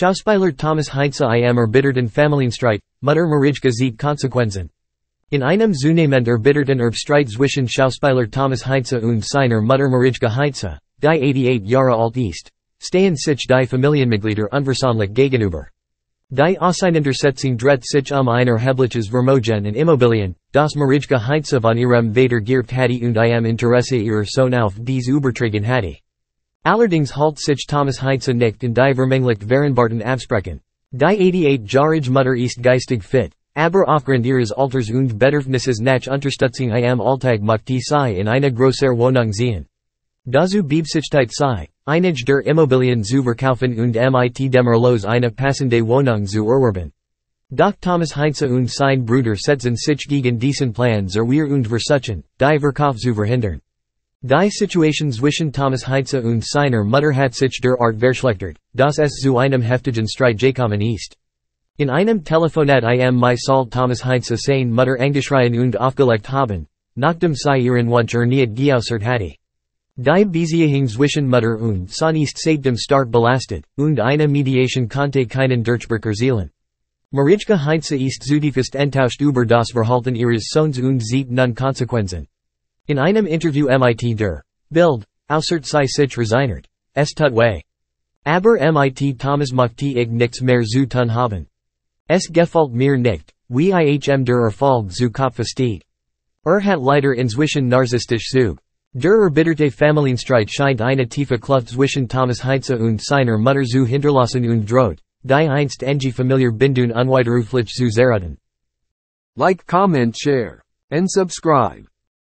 Schauspieler Thomas Heinze im erbitterten Familienstreit, Mutter Marijke sieht Konsequenzen. In einem zunehmend erbitterten Erbstreit zwischen Schauspieler Thomas Heinze und seiner Mutter Marijke Heinze, die 88 Jahre alt ist, stehen sich die Familienmitglieder unversöhnlich gegenüber. Die Auseinandersetzung dreht sich um ein erhebliches Vermogen in Immobilien, das Marijke Heinze von ihrem Vater geerbt hatte und im Interesse ihrer Sohn auf dies übertragen hatte. Allerdings halt sich Thomas Heinze nicht in die Vermänglich Vereinbarten Absprechen. Die 88 Jahrige Mutter ist geistig fit, aber aufgrund ihres Alters und Bedürfnisses nach Unterstützung im Alltag möchte sie in eine größere Wohnung sehen. Dazu Beabsichtigt sei, einige der Immobilien zu verkaufen und mit dem Erlös eine passende Wohnung zu erwerben. Doch Thomas Heinze und sein Bruder setzen sich gegen diesen Plan zur und versuchen, die Verkauf zu verhindern. Die Situation zwischen Thomas Heinze und seiner Mutter hat sich der Art verschlechtert, dass es zu einem heftigen Streit gekommen ist. In einem Telefonat im Mai soll Thomas Heinze seine Mutter angeschrien und aufgelegt haben, nachdem sie ihren Wunsch erneut geäußert hatte. Die Beziehung zwischen Mutter und Sohn ist seitdem stark belastet, und eine Mediation konnte keinen Durchbruch erzielen. Marijke Heinze ist zutiefst enttäuscht über das Verhalten ihres Sohns und sieht nun Konsequenzen. In einem Interview mit der Bild, äußert sie sich resignert. Es tut weh. Aber mit Thomas möchte ich nichts mehr zu tun haben. Es gefällt mir nicht, wie ich der Erfolg zu Kopf steht. Er hat leider inzwischen narzisstisch Zug. Der erbitterte Familienstreit scheint eine tiefe Kluft zwischen Thomas Heinze und seiner Mutter zu hinterlassen und droht, die einst enge familiar Bindun unwiderruflich zu zerrütten. Like comment share. And subscribe.